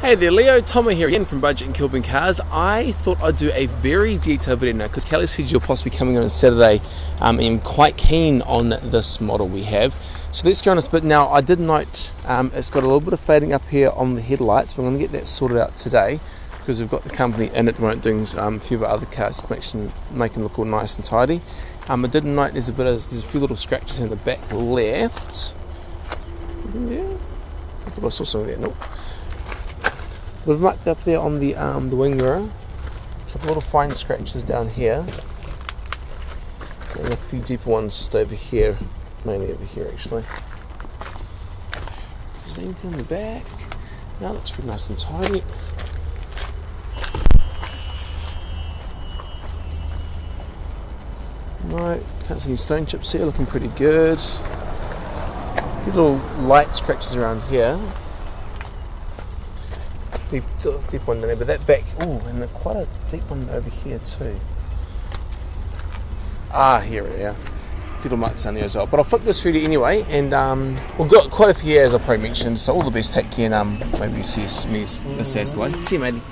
Hey there, Leo. Tomo here again from Budget and Kilburn Cars. I thought I'd do a very detailed video now because Kelly said you're possibly be coming on Saturday um, I'm quite keen on this model we have. So let's go on a. Now, I did note um, it's got a little bit of fading up here on the headlights, but I'm going to get that sorted out today because we've got the company in at the moment doing um, a few of our other cars to make, sure, make them look all nice and tidy. Um, I did note there's a bit of there's a few little scratches in the back left. Yeah, I thought I saw something there. Nope. We've marked up there on the um, the wing mirror. A couple little fine scratches down here. And a few deeper ones just over here. Mainly over here actually. Is there anything on the back? That looks pretty nice and tidy. No, can't see any stone chips here, looking pretty good. A few little light scratches around here deep, deep one there, but that back, oh, and quite a deep one over here too. Ah, here we are. Little marks on here as well. But I'll flick this through to you anyway, and um, we've got quite a few as I probably mentioned, so all the best, take care, and um, maybe see me this Saturday. See you, matey.